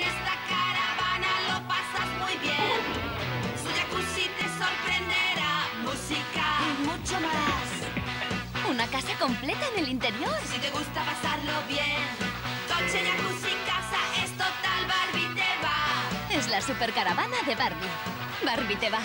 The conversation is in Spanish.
En esta caravana lo pasas muy bien. Su jacuzzi te sorprenderá. Música y mucho más. Una casa completa en el interior. Si te gusta pasarlo bien. Coche, jacuzzi, casa, es total Barbie te va. Es la supercaravana de Barbie. Barbie te va.